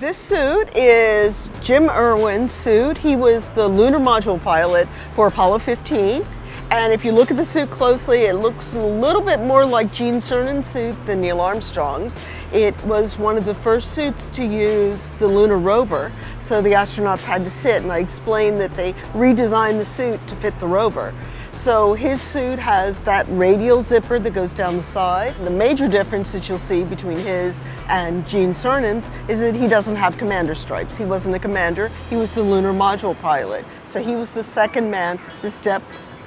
This suit is Jim Irwin's suit. He was the lunar module pilot for Apollo 15. And if you look at the suit closely, it looks a little bit more like Gene Cernan's suit than Neil Armstrong's. It was one of the first suits to use the lunar rover, so the astronauts had to sit, and I explained that they redesigned the suit to fit the rover. So his suit has that radial zipper that goes down the side. The major difference that you'll see between his and Gene Cernan's is that he doesn't have commander stripes. He wasn't a commander, he was the lunar module pilot. So he was the second man to step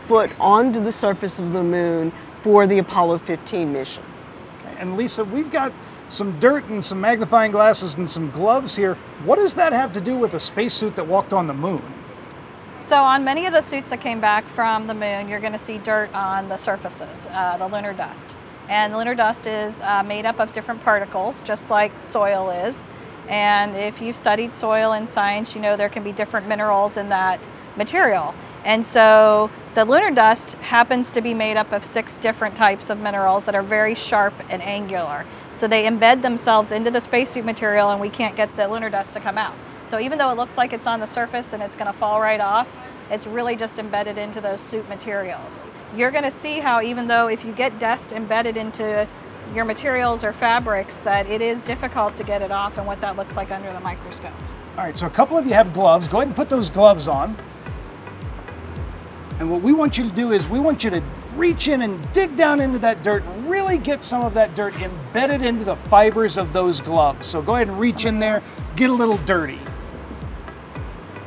foot onto the surface of the moon for the Apollo 15 mission. And Lisa, we've got some dirt and some magnifying glasses and some gloves here. What does that have to do with a spacesuit that walked on the moon? So on many of the suits that came back from the moon, you're going to see dirt on the surfaces, uh, the lunar dust. And lunar dust is uh, made up of different particles, just like soil is. And if you've studied soil in science, you know there can be different minerals in that material. And so the lunar dust happens to be made up of six different types of minerals that are very sharp and angular. So they embed themselves into the spacesuit material and we can't get the lunar dust to come out. So even though it looks like it's on the surface and it's going to fall right off, it's really just embedded into those suit materials. You're going to see how even though if you get dust embedded into your materials or fabrics that it is difficult to get it off and what that looks like under the microscope. All right, so a couple of you have gloves. Go ahead and put those gloves on. And what we want you to do is we want you to reach in and dig down into that dirt and really get some of that dirt embedded into the fibers of those gloves. So go ahead and reach in there, get a little dirty.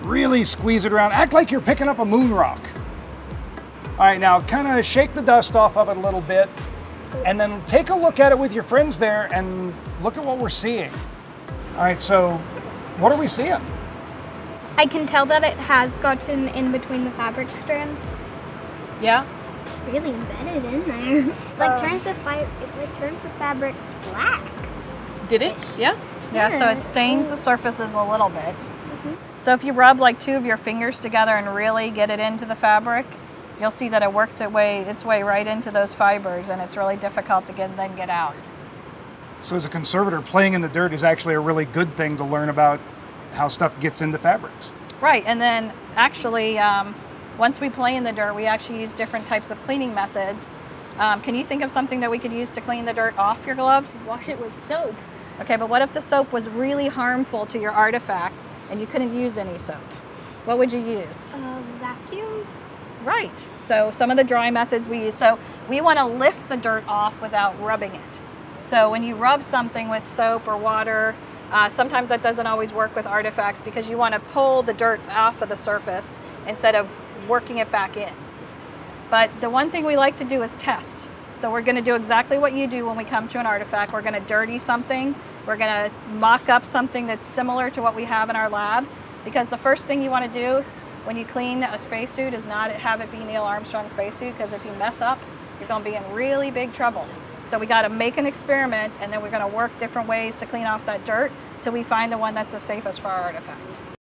Really squeeze it around. Act like you're picking up a moon rock. All right, now kind of shake the dust off of it a little bit and then take a look at it with your friends there and look at what we're seeing. All right, so what are we seeing? I can tell that it has gotten in between the fabric strands. Yeah? Really embedded in there. Like uh, turns the fi- it like turns the fabrics black. Did it? Yeah? Yeah, so it stains mm. the surfaces a little bit. So if you rub like two of your fingers together and really get it into the fabric, you'll see that it works its way, its way right into those fibers and it's really difficult to get then get out. So as a conservator, playing in the dirt is actually a really good thing to learn about how stuff gets into fabrics. Right, and then actually, um, once we play in the dirt, we actually use different types of cleaning methods. Um, can you think of something that we could use to clean the dirt off your gloves? Wash it with soap. Okay, but what if the soap was really harmful to your artifact and you couldn't use any soap? What would you use? Uh, vacuum. Right. So some of the dry methods we use. So we want to lift the dirt off without rubbing it. So when you rub something with soap or water, uh, sometimes that doesn't always work with artifacts because you want to pull the dirt off of the surface instead of working it back in. But the one thing we like to do is test. So we're going to do exactly what you do when we come to an artifact. We're going to dirty something. We're going to mock up something that's similar to what we have in our lab. Because the first thing you want to do when you clean a spacesuit is not have it be Neil Armstrong's spacesuit. Because if you mess up, you're going to be in really big trouble. So we got to make an experiment, and then we're going to work different ways to clean off that dirt till we find the one that's the safest for our artifact.